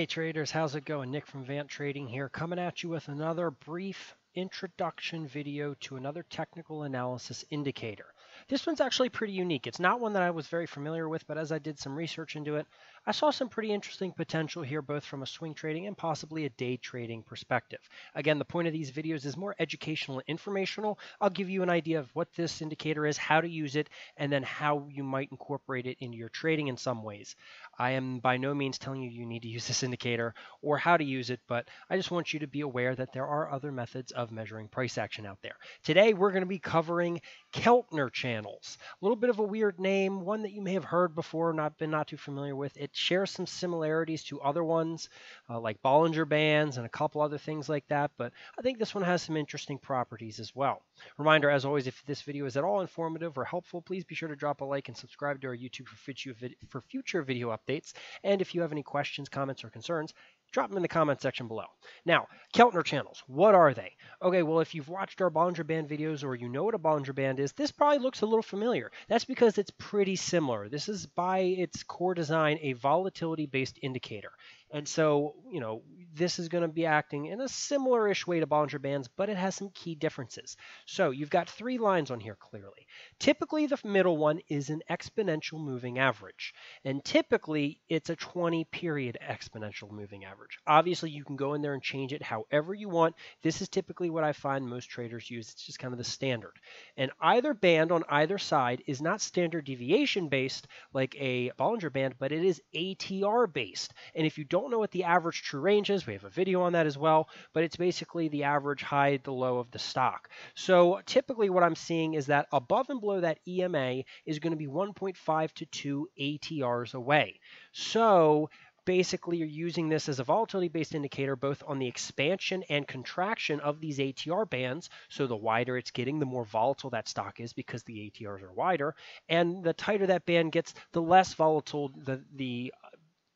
Hey traders, how's it going? Nick from Vant Trading here, coming at you with another brief introduction video to another technical analysis indicator. This one's actually pretty unique. It's not one that I was very familiar with, but as I did some research into it, I saw some pretty interesting potential here, both from a swing trading and possibly a day trading perspective. Again, the point of these videos is more educational and informational. I'll give you an idea of what this indicator is, how to use it, and then how you might incorporate it into your trading in some ways. I am by no means telling you you need to use this indicator or how to use it, but I just want you to be aware that there are other methods of measuring price action out there. Today, we're going to be covering Keltner channels. A little bit of a weird name, one that you may have heard before, not been not too familiar with. It shares some similarities to other ones, uh, like Bollinger Bands and a couple other things like that, but I think this one has some interesting properties as well. Reminder, as always, if this video is at all informative or helpful, please be sure to drop a like and subscribe to our YouTube for future video updates updates. And if you have any questions, comments, or concerns, drop them in the comment section below. Now, Keltner channels, what are they? Okay, well, if you've watched our Bollinger Band videos or you know what a Bollinger Band is, this probably looks a little familiar. That's because it's pretty similar. This is by its core design a volatility-based indicator. And so, you know, this is going to be acting in a similar-ish way to Bollinger Bands, but it has some key differences. So you've got three lines on here clearly. Typically, the middle one is an exponential moving average. And typically, it's a 20-period exponential moving average. Obviously, you can go in there and change it however you want. This is typically what I find most traders use. It's just kind of the standard. And either band on either side is not standard deviation based like a Bollinger Band, but it is ATR based. And if you don't don't know what the average true range is. We have a video on that as well, but it's basically the average high, the low of the stock. So typically what I'm seeing is that above and below that EMA is going to be 1.5 to 2 ATRs away. So basically you're using this as a volatility based indicator both on the expansion and contraction of these ATR bands. So the wider it's getting, the more volatile that stock is because the ATRs are wider. And the tighter that band gets, the less volatile the, the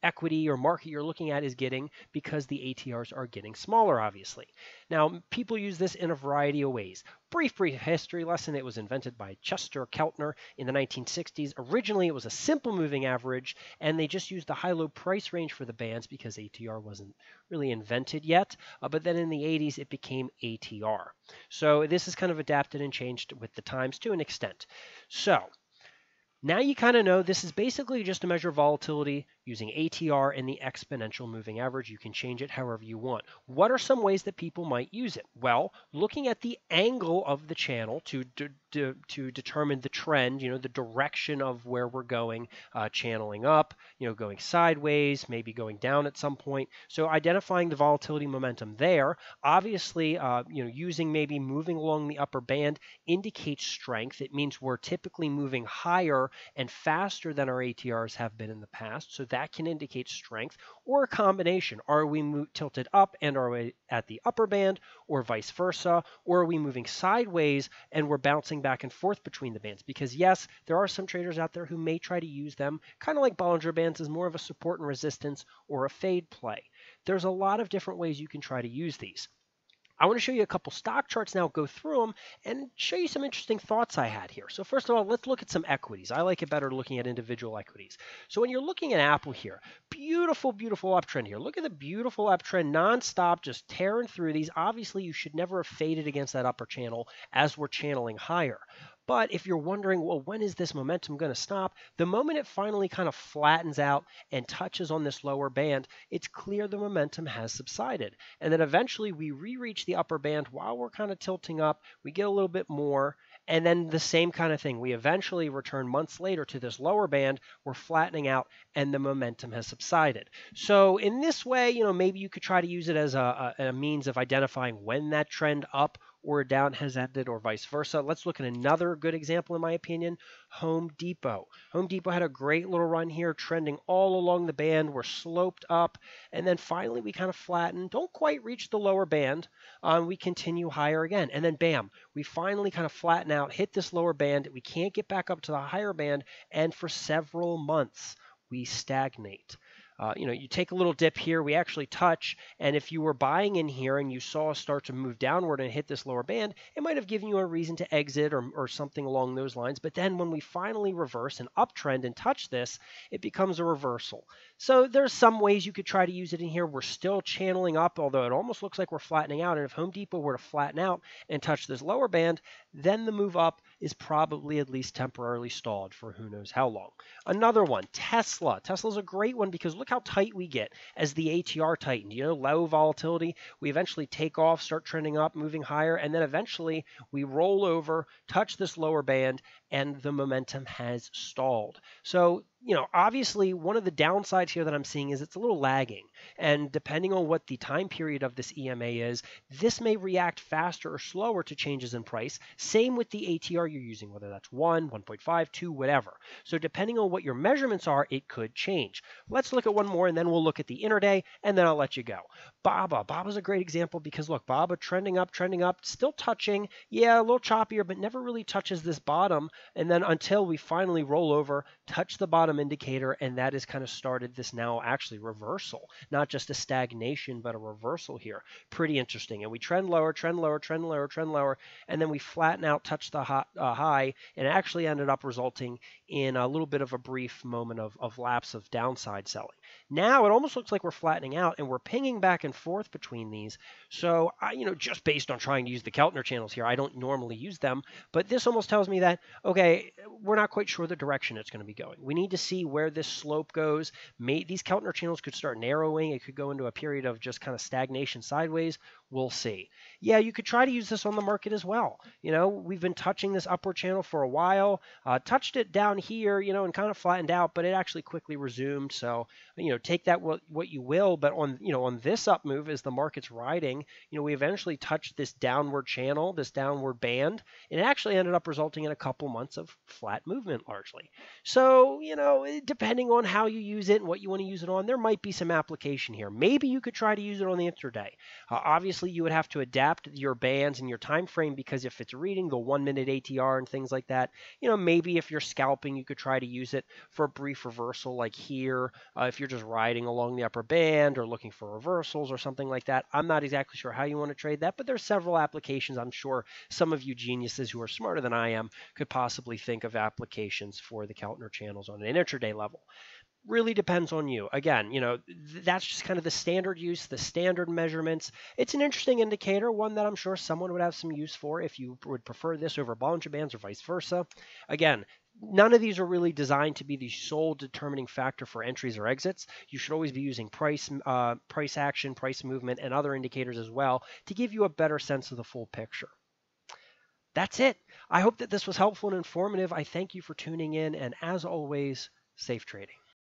equity or market you're looking at is getting because the ATRs are getting smaller, obviously. Now, people use this in a variety of ways. Brief, brief history lesson. It was invented by Chester Keltner in the 1960s. Originally, it was a simple moving average, and they just used the high-low price range for the bands because ATR wasn't really invented yet. Uh, but then in the 80s, it became ATR. So this is kind of adapted and changed with the times to an extent. So now you kind of know this is basically just to measure of volatility using ATR and the exponential moving average. You can change it however you want. What are some ways that people might use it? Well, looking at the angle of the channel to, to, to, determine the trend, you know, the direction of where we're going, uh, channeling up, you know, going sideways, maybe going down at some point. So identifying the volatility momentum there, obviously, uh, you know, using maybe moving along the upper band indicates strength. It means we're typically moving higher and faster than our ATRs have been in the past. So that can indicate strength or a combination. Are we tilted up and are we at the upper band or vice versa? Or are we moving sideways and we're bouncing back and forth between the bands? Because yes, there are some traders out there who may try to use them kind of like Bollinger Bands as more of a support and resistance or a fade play. There's a lot of different ways you can try to use these. I want to show you a couple stock charts now, go through them, and show you some interesting thoughts I had here. So first of all, let's look at some equities. I like it better looking at individual equities. So when you're looking at Apple here, beautiful, beautiful uptrend here. Look at the beautiful uptrend nonstop, just tearing through these. Obviously, you should never have faded against that upper channel as we're channeling higher. But if you're wondering, well, when is this momentum going to stop? The moment it finally kind of flattens out and touches on this lower band, it's clear the momentum has subsided. And then eventually we re reach the upper band while we're kind of tilting up. We get a little bit more. And then the same kind of thing. We eventually return months later to this lower band. We're flattening out and the momentum has subsided. So in this way, you know, maybe you could try to use it as a, a, a means of identifying when that trend up or down has ended or vice versa. Let's look at another good example in my opinion, Home Depot. Home Depot had a great little run here trending all along the band. We're sloped up and then finally we kind of flatten. Don't quite reach the lower band. Um, we continue higher again and then bam, we finally kind of flatten out, hit this lower band. We can't get back up to the higher band and for several months we stagnate. Uh, you know, you take a little dip here, we actually touch, and if you were buying in here and you saw start to move downward and hit this lower band, it might have given you a reason to exit or, or something along those lines. But then when we finally reverse an uptrend and touch this, it becomes a reversal. So there's some ways you could try to use it in here. We're still channeling up, although it almost looks like we're flattening out. And if Home Depot were to flatten out and touch this lower band, then the move up is probably at least temporarily stalled for who knows how long. Another one, Tesla. Tesla's a great one because look how tight we get as the ATR tightened. You know, low volatility. We eventually take off, start trending up, moving higher, and then eventually we roll over, touch this lower band, and the momentum has stalled. So you know, obviously one of the downsides here that I'm seeing is it's a little lagging. And depending on what the time period of this EMA is, this may react faster or slower to changes in price. Same with the ATR you're using, whether that's 1, 1.5, 2, whatever. So depending on what your measurements are, it could change. Let's look at one more and then we'll look at the intraday and then I'll let you go. BABA. BABA's a great example because look, BABA trending up, trending up, still touching. Yeah, a little choppier, but never really touches this bottom. And then until we finally roll over, touch the bottom indicator, and that has kind of started this now actually reversal, not just a stagnation, but a reversal here. Pretty interesting. And we trend lower, trend lower, trend lower, trend lower, and then we flatten out, touch the high, uh, high and actually ended up resulting in a little bit of a brief moment of, of lapse of downside selling. Now it almost looks like we're flattening out and we're pinging back and forth between these. So, I, you know, just based on trying to use the Keltner channels here, I don't normally use them, but this almost tells me that, okay, we're not quite sure the direction it's going to be going. We need to see where this slope goes. May, these Keltner channels could start narrowing. It could go into a period of just kind of stagnation sideways. We'll see. Yeah, you could try to use this on the market as well. You know, we've been touching this upward channel for a while, uh, touched it down here, you know, and kind of flattened out, but it actually quickly resumed. So, you know, take that what, what you will, but on, you know, on this up move as the market's riding, you know, we eventually touched this downward channel, this downward band, and it actually ended up resulting in a couple months of flat movement largely. So, you know, depending on how you use it and what you want to use it on, there might be some application here. Maybe you could try to use it on the intraday. Uh, obviously, you would have to adapt your bands and your time frame because if it's reading the one minute ATR and things like that, you know, maybe if you're scalping, you could try to use it for a brief reversal like here. Uh, if you're just riding along the upper band or looking for reversals or something like that, I'm not exactly sure how you want to trade that, but there's several applications. I'm sure some of you geniuses who are smarter than I am could possibly think of applications for the Keltner channels on an intraday level really depends on you. Again, you know, th- that's just kind of the standard use, the standard measurements. It's an interesting indicator, one that I'm sure someone would have some use for if you would prefer this over Bollinger Bands or vice versa. Again, none of these are really designed to be the sole determining factor for entries or exits. You should always be using price, uh, price action, price movement, and other indicators as well to give you a better sense of the full picture. That's it. I hope that this was helpful and informative. I thank you for tuning in, and as always, safe trading.